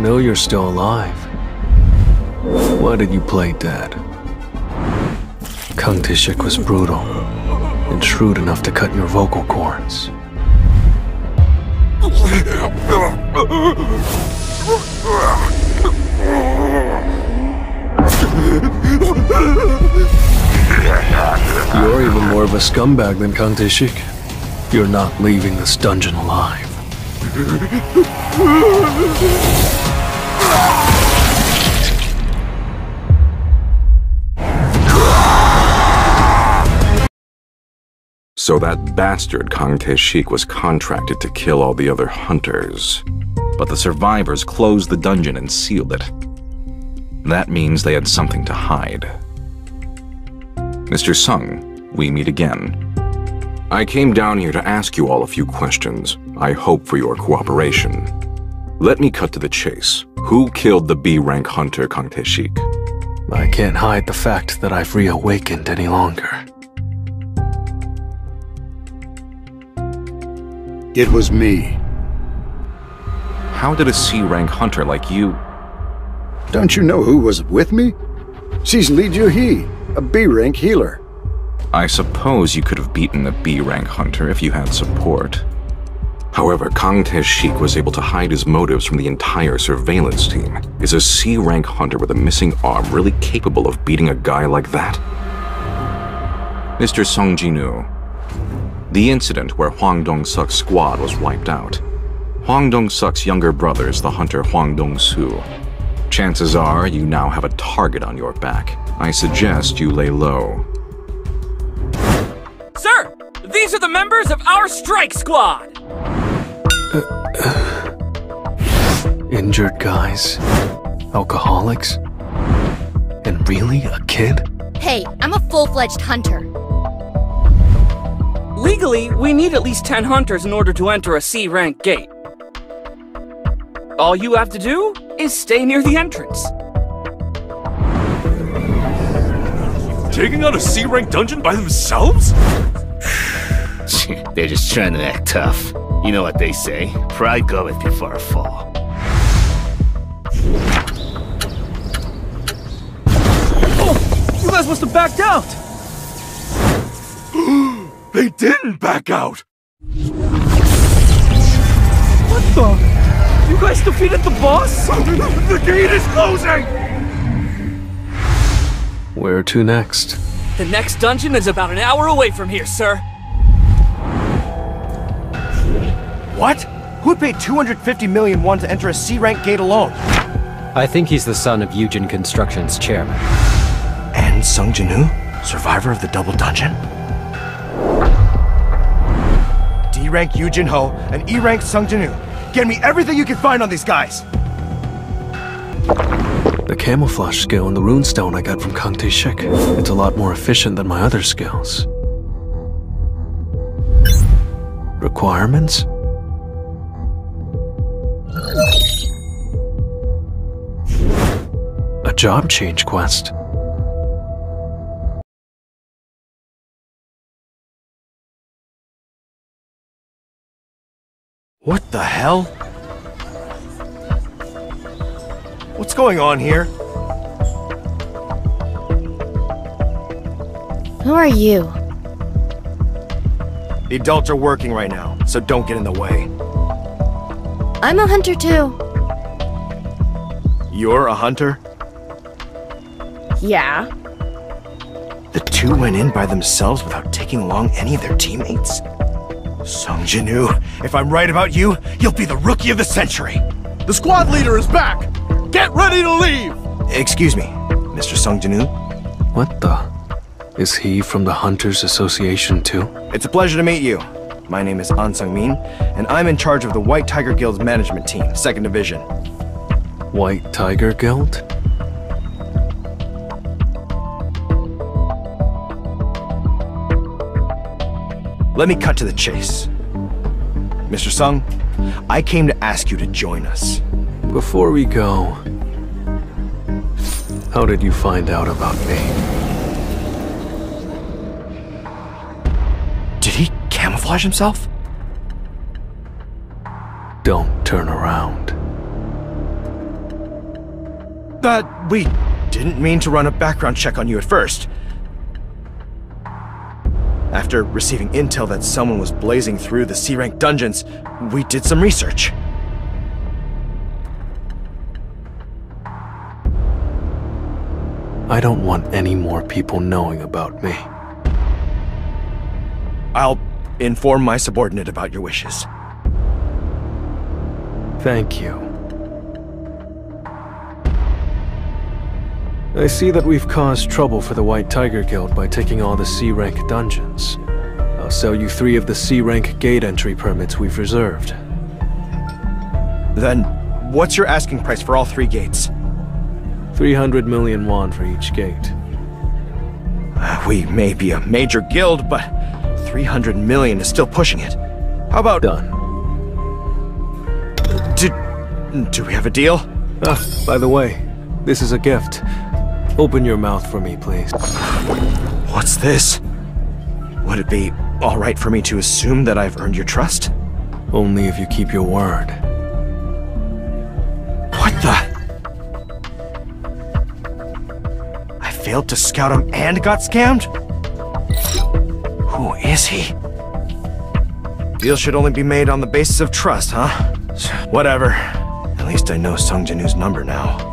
know you're still alive. Why did you play dead? Kang Te-shik was brutal and shrewd enough to cut your vocal cords. You're even more of a scumbag than Kang Te-shik. You're not leaving this dungeon alive. So that bastard Kang Te-shik was contracted to kill all the other hunters. But the survivors closed the dungeon and sealed it. That means they had something to hide. Mr. Sung, we meet again. I came down here to ask you all a few questions. I hope for your cooperation. Let me cut to the chase. Who killed the B-rank hunter Kang Te-shik? I can't hide the fact that I've reawakened any longer. It was me. How did a C-rank hunter like you... Don't you know who was with me? She's Li Juhi, a B-rank healer. I suppose you could have beaten the B-rank hunter if you had support. However, Kang Te-shik was able to hide his motives from the entire surveillance team. Is a C-rank hunter with a missing arm really capable of beating a guy like that? Mr. Sung Jinu, the incident where Huang Dong-suk's squad was wiped out. Huang Dong-suk's younger brother is the hunter Huang Dong-su. Chances are you now have a target on your back. I suggest you lay low. Sir, these are the members of our strike squad! Injured guys, alcoholics, and really a kid? Hey, I'm a full-fledged hunter. Legally, we need at least 10 hunters in order to enter a C rank gate. All you have to do is stay near the entrance. Taking out a C rank dungeon by themselves? They're just trying to act tough. You know what they say pride goeth before a fall. Oh! You guys must have backed out! they didn't back out! What the? You guys defeated the boss? the gate is closing! Where to next? The next dungeon is about an hour away from here, sir. What? Who'd pay 250 million won to enter a C-rank gate alone? I think he's the son of Yujin Construction's chairman. And Sung Jinu? Survivor of the Double Dungeon? D-rank Yujin Ho and E-rank Sung Jinu. Get me everything you can find on these guys! The camouflage skill and the runestone I got from Kang Shik. It's a lot more efficient than my other skills. Requirements? A job change quest. What the hell? What's going on here? Who are you? The adults are working right now, so don't get in the way. I'm a hunter too. You're a hunter? Yeah. The two went in by themselves without taking along any of their teammates? Sung Jinu, if I'm right about you, you'll be the rookie of the century! The squad leader is back! Get ready to leave! Excuse me, Mr. Sung Jinu? What the? Is he from the Hunters Association too? It's a pleasure to meet you. My name is An Sung Min, and I'm in charge of the White Tiger Guild's management team, 2nd Division. White Tiger Guild? Let me cut to the chase. Mr. Sung, I came to ask you to join us. Before we go, how did you find out about me? Did he camouflage himself? Don't turn around. Uh, we didn't mean to run a background check on you at first. After receiving intel that someone was blazing through the C-rank dungeons, we did some research. I don't want any more people knowing about me. I'll inform my subordinate about your wishes. Thank you. I see that we've caused trouble for the White Tiger Guild by taking all the C-rank dungeons. I'll sell you three of the C-rank gate entry permits we've reserved. Then, what's your asking price for all three gates? 300 million won for each gate. Uh, We may be a major guild, but 300 million is still pushing it. How about... Done. Do, do we have a deal? Ah, by the way, this is a gift. Open your mouth for me, please. What's this? Would it be alright for me to assume that I've earned your trust? Only if you keep your word. What the? I failed to scout him and got scammed? Who is he? Deal should only be made on the basis of trust, huh? Whatever. At least I know Sung Jinu's number now.